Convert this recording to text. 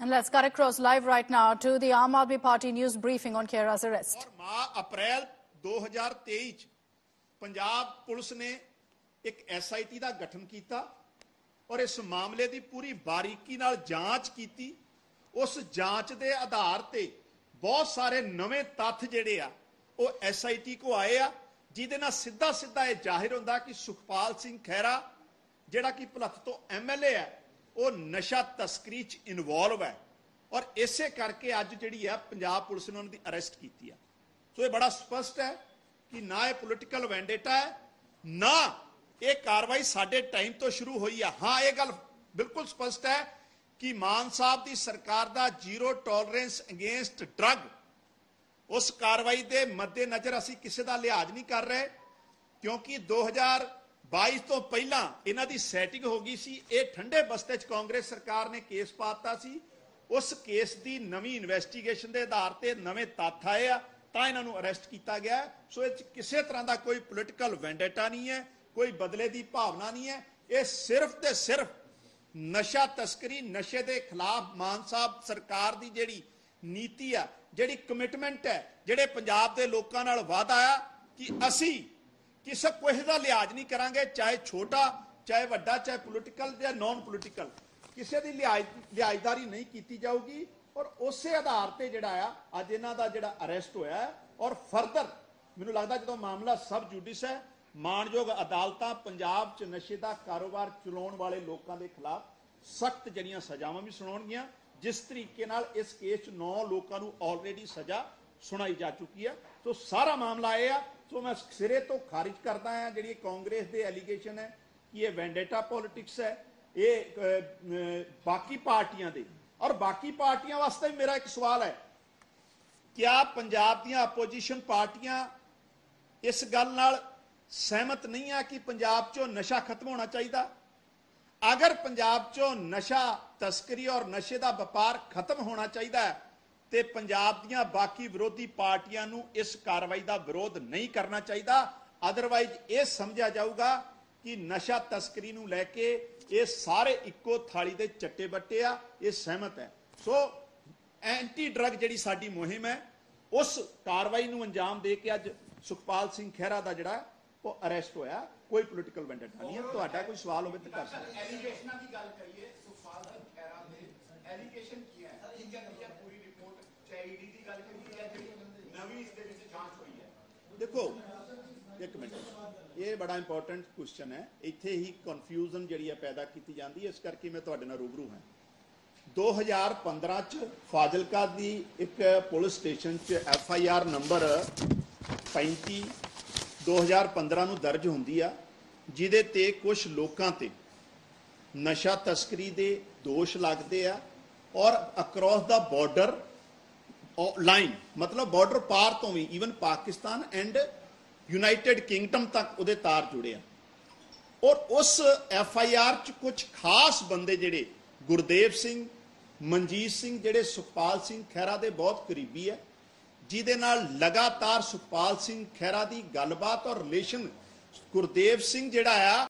And let's cut across live right now to the Aam Aadmi Party news briefing on Khaira's arrest. ਔਰ ਅਪ੍ਰੈਲ 2023 ਚ Punjab police ਨੇ ਇੱਕ SIT ਦਾ ਗਠਨ ਕੀਤਾ ਔਰ ਇਸ ਮਾਮਲੇ ਦੀ ਪੂਰੀ ਬਾਰੀਕੀ ਨਾਲ ਜਾਂਚ ਕੀਤੀ ਉਸ ਜਾਂਚ ਦੇ ਆਧਾਰ ਤੇ ਬਹੁਤ ਸਾਰੇ ਨਵੇਂ ਤੱਥ ਜਿਹੜੇ ਆ ਉਹ ਐਸਆਈਟੀ ਕੋ ਆਏ ਆ ਜਿਹਦੇ ਨਾਲ ਸਿੱਧਾ ਸਿੱਧਾ ਇਹ ਜ਼ਾਹਿਰ ਹੁੰਦਾ ਕਿ ਸੁਖਪਾਲ ਸਿੰਘ ਖਹਿਰਾ ਜਿਹੜਾ ਕਿ ਭਲੱਥ ਤੋਂ ਐਮਐਲਏ ਹੈ ਉਹ ਨਸ਼ਾ ਤਸਕਰੀ ਚ ਇਨਵੋਲਵ ਹੈ। ਔਰ ਇਸੇ ਕਰਕੇ ਅੱਜ ਜਿਹੜੀ ਆ ਪੰਜਾਬ ਪੁਲਿਸ ਨੇ ਉਹਨਾਂ ਦੀ ਅਰੈਸਟ ਕੀਤੀ ਆ। ਸੋ ਇਹ ਬੜਾ ਸਪਸ਼ਟ ਹੈ ਕਿ ਨਾ ਇਹ ਪੋਲਿਟੀਕਲ ਵੈਂਡੇਟਾ ਹੈ, ਨਾ ਇਹ ਕਾਰਵਾਈ ਸਾਡੇ ਟਾਈਮ ਤੋਂ ਸ਼ੁਰੂ ਹੋਈ ਆ। ਹਾਂ, ਇਹ ਗੱਲ ਬਿਲਕੁਲ ਸਪਸ਼ਟ ਹੈ ਕਿ ਮਾਨ ਸਾਹਿਬ ਦੀ ਸਰਕਾਰ ਦਾ ਜ਼ੀਰੋ ਟੋਲਰੈਂਸ ਅਗੇਂਸਟ ਡਰੱਗ ਉਸ ਕਾਰਵਾਈ ਦੇ ਮੱਦੇਨਜ਼ਰ ਅਸੀਂ ਕਿਸੇ ਦਾ ਲਿਹਾਜ਼ ਨਹੀਂ ਕਰ ਰਹੇ, ਕਿਉਂਕਿ 2022 ਤੋਂ ਪਹਿਲਾਂ ਇਹਨਾਂ ਦੀ ਸੈਟਿੰਗ ਹੋ ਗਈ ਸੀ। ਇਹ ਠੰਡੇ ਬਸਤੇ 'ਚ ਕਾਂਗਰਸ ਸਰਕਾਰ ਨੇ ਕੇਸ ਪਾਤਾ ਸੀ। ਉਸ ਕੇਸ ਦੀ ਨਵੀਂ ਇਨਵੈਸਟੀਗੇਸ਼ਨ ਦੇ ਆਧਾਰ ਤੇ ਨਵੇਂ ਤੱਥ ਆਏ ਆ, ਤਾਂ ਇਹਨਾਂ ਨੂੰ ਅਰੈਸਟ ਕੀਤਾ ਗਿਆ। ਸੋ ਇਹ 'ਚ ਕਿਸੇ ਤਰ੍ਹਾਂ ਦਾ ਕੋਈ ਪੋਲਿਟੀਕਲ ਵੈਂਡੇਟਾ ਨਹੀਂ ਹੈ, ਕੋਈ ਬਦਲੇ ਦੀ ਭਾਵਨਾ ਨਹੀਂ ਹੈ। ਇਹ ਸਿਰਫ ਤੇ ਸਿਰਫ ਨਸ਼ਾ ਤਸਕਰੀ, ਨਸ਼ੇ ਦੇ ਖਿਲਾਫ ਮਾਨ ਸਾਹਿਬ ਸਰਕਾਰ ਦੀ ਜਿਹੜੀ ਨੀਤੀ ਆ, ਜਿਹੜੀ ਕਮਿਟਮੈਂਟ ਹੈ, ਜਿਹੜੇ ਪੰਜਾਬ ਦੇ ਲੋਕਾਂ ਨਾਲ ਵਾਅਦਾ ਆ ਕਿ ਅਸੀਂ ਕਿਸੇ ਕੋਈ ਦਾ ਲਿਹਾਜ਼ ਨਹੀਂ ਕਰਾਂਗੇ, ਚਾਹੇ ਛੋਟਾ, ਚਾਹੇ ਵੱਡਾ, ਚਾਹੇ ਪੋਲੀਟੀਕਲ ਜਾਂ ਨਾਨ ਪੋਲੀਟੀਕਲ ਕਿਸੇ ਦੀ ਲਿਹਾਜ਼ ਲਿਹਾਜ਼ਦਾਰੀ ਨਹੀਂ ਕੀਤੀ ਜਾਊਗੀ ਔਰ ਉਸੇ ਆਧਾਰ ਤੇ ਜਿਹੜਾ ਆ, ਅੱਜ ਇਹਨਾਂ ਦਾ ਜਿਹੜਾ ਅਰੈਸਟ ਹੋਇਆ ਔਰ ਫਰਦਰ ਮੈਨੂੰ ਲੱਗਦਾ ਜਦੋਂ ਮਾਮਲਾ ਸਬ ਜੁਡਿਸ ਹੈ ਮਾਣਯੋਗ ਅਦਾਲਤਾਂ ਪੰਜਾਬ 'ਚ ਨਸ਼ੇ ਦਾ ਕਾਰੋਬਾਰ ਚਲਾਉਣ ਵਾਲੇ ਲੋਕਾਂ ਦੇ ਖਿਲਾਫ ਸਖਤ ਜਿਹੜੀਆਂ ਸਜ਼ਾਵਾਂ ਵੀ ਸੁਣਾਉਣਗੀਆਂ, ਜਿਸ ਤਰੀਕੇ ਨਾਲ ਇਸ ਕੇਸ 'ਚ 9 ਲੋਕਾਂ ਨੂੰ ਆਲਰੇਡੀ ਸਜ਼ਾ ਸੁਣਾਈ ਜਾ ਚੁੱਕੀ ਹੈ। ਸੋ ਸਾਰਾ ਮਾਮਲਾ ਇਹ ਆ ਸੋ ਮੈਂ ਸਿਰੇ ਤੋਂ ਖਾਰਿਜ ਕਰਦਾ ਹਾਂ ਜਿਹੜੀ ਕਾਂਗਰਸ ਦੇ ਐਲੀਗੇਸ਼ਨ ਹੈ ਕਿ ਇਹ ਵੈਂਡੇਟਾ ਪੋਲਿਟਿਕਸ ਹੈ ਇਹ ਬਾਕੀ ਪਾਰਟੀਆਂ ਦੇ ਔਰ ਬਾਕੀ ਪਾਰਟੀਆਂ ਵਾਸਤੇ ਵੀ ਮੇਰਾ ਇੱਕ ਸਵਾਲ ਹੈ ਕਿਆ ਪੰਜਾਬ ਦੀਆਂ ਆਪੋਜੀਸ਼ਨ ਪਾਰਟੀਆਂ ਇਸ ਗੱਲ ਨਾਲ ਸਹਿਮਤ ਨਹੀਂ ਆ ਕਿ ਪੰਜਾਬ 'ਚੋਂ ਨਸ਼ਾ ਖਤਮ ਹੋਣਾ ਚਾਹੀਦਾ ਅਗਰ ਪੰਜਾਬ 'ਚੋਂ ਨਸ਼ਾ ਤਸਕਰੀ ਔਰ ਨਸ਼ੇ ਦਾ ਵਪਾਰ ਖਤਮ ਹੋਣਾ ਚਾਹੀਦਾ ਹੈ ਤੇ ਪੰਜਾਬ ਦੀਆਂ ਬਾਕੀ ਵਿਰੋਧੀ ਪਾਰਟੀਆਂ ਨੂੰ ਇਸ ਕਾਰਵਾਈ ਦਾ ਵਿਰੋਧ ਨਹੀਂ ਕਰਨਾ ਚਾਹੀਦਾ। ਅਦਰਵਾਈਜ਼ ਇਹ ਸਮਝਿਆ ਜਾਊਗਾ ਕਿ ਨਸ਼ਾ ਤਸਕਰੀ ਨੂੰ ਲੈ ਕੇ ਇਹ ਸਾਰੇ ਇੱਕੋ ਥਾਲੀ ਦੇ ਚੱਟੇ ਬੱਟੇ ਆ, ਇਹ ਸਹਿਮਤ ਹੈ। ਸੋ ਐਂਟੀ ਡਰੱਗ ਜਿਹੜੀ ਸਾਡੀ ਮੁਹਿੰਮ ਹੈ, ਉਸ ਕਾਰਵਾਈ ਨੂੰ ਅੰਜਾਮ ਦੇ ਕੇ ਅੱਜ ਸੁਖਪਾਲ ਸਿੰਘ ਖਹਿਰਾ ਦਾ ਜਿਹੜਾ ਉਹ ਅਰੈਸਟ ਹੋਇਆ। ਕੋਈ ਪੋਲੀਟੀਕਲ ਵੈਂਡੇਟਾ ਨਹੀਂ ਹੈ। ਤੁਹਾਡਾ ਕੋਈ ਸਵਾਲ ਹੋਵੇ ਤਾਂ ਕਰ ਸਕਦੇ ਐਲੀਗੇਸ਼ਨਾਂ ਦੀ ਗੱਲ ਕਰੀਏ, ਸੁਖਪਾਲ ਸਿੰਘ ਖਹਿਰਾ ਦੇ ਐਲੀਗੇਸ਼ਨ ਕੀ ਹੈ ਠੀਕ ਹੈ ਕੀ ਹੈ ਪੂਰੀ ਰਿਪੋਰਟ ਚਾਹੀਦੀ ਦੀ ਗੱਲ ਕਰੀਏ ਜਾਂ ਜਿਹੜੀ ਨਵੀਂ ਇਸ ਦੇ ਵਿੱਚ ਜਾਂਚ ਹੋਈ ਹੈ ਦੇਖੋ, ਇੱਕ ਮਿੰਟ। ਇਹ ਬੜਾ ਇੰਪੋਰਟੈਂਟ ਕੁਐਸਚਨ ਹੈ। ਇੱਥੇ ਹੀ ਕਨਫਿਊਜ਼ਨ ਜਿਹੜੀ ਹੈ ਪੈਦਾ ਕੀਤੀ ਜਾਂਦੀ ਹੈ। ਇਸ ਕਰਕੇ ਮੈਂ ਤੁਹਾਡੇ ਨਾਲ ਰੂਬਰੂ ਹਾਂ। 2015 ਚ ਫਾਜ਼ਿਲਕਾ ਦੀ ਇੱਕ ਪੁਲਿਸ ਸਟੇਸ਼ਨ ਚ ਐਫ ਆਈ ਆਰ ਨੰਬਰ 35 2015 ਨੂੰ ਦਰਜ ਹੁੰਦੀ ਆ, ਜਿਹਦੇ ਤੇ ਕੁਝ ਲੋਕਾਂ ਤੇ ਨਸ਼ਾ ਤਸਕਰੀ ਦੇ ਦੋਸ਼ ਲੱਗਦੇ ਆ ਔਰ ਅਕ੍ਰੋਸ ਦਾ ਬਾਰਡਰ ਲਾਈਨ, ਮਤਲਬ ਬਾਰਡਰ ਪਾਰ ਤੋਂ ਵੀ even Pakistan and United Kingdom ਤੱਕ ਉਹਦੇ ਤਾਰ ਜੁੜੇ ਆ। ਔਰ ਉਸ ਐਫ ਆਈ ਆਰ ਚ ਕੁਝ ਖਾਸ ਬੰਦੇ ਜਿਹੜੇ ਗੁਰਦੇਵ ਸਿੰਘ, ਮਨਜੀਤ ਸਿੰਘ, ਜਿਹੜੇ ਸੁਖਪਾਲ ਸਿੰਘ ਖਹਿਰਾ ਦੇ ਬਹੁਤ ਕਰੀਬੀ ਹੈ ਜਿਹਦੇ ਨਾਲ ਲਗਾਤਾਰ ਸੁਖਪਾਲ ਸਿੰਘ ਖਹਿਰਾ ਦੀ ਗੱਲਬਾਤ ਔਰ ਰਿਲੇਸ਼ਨ ਗੁਰਦੇਵ ਸਿੰਘ ਜਿਹੜਾ ਆ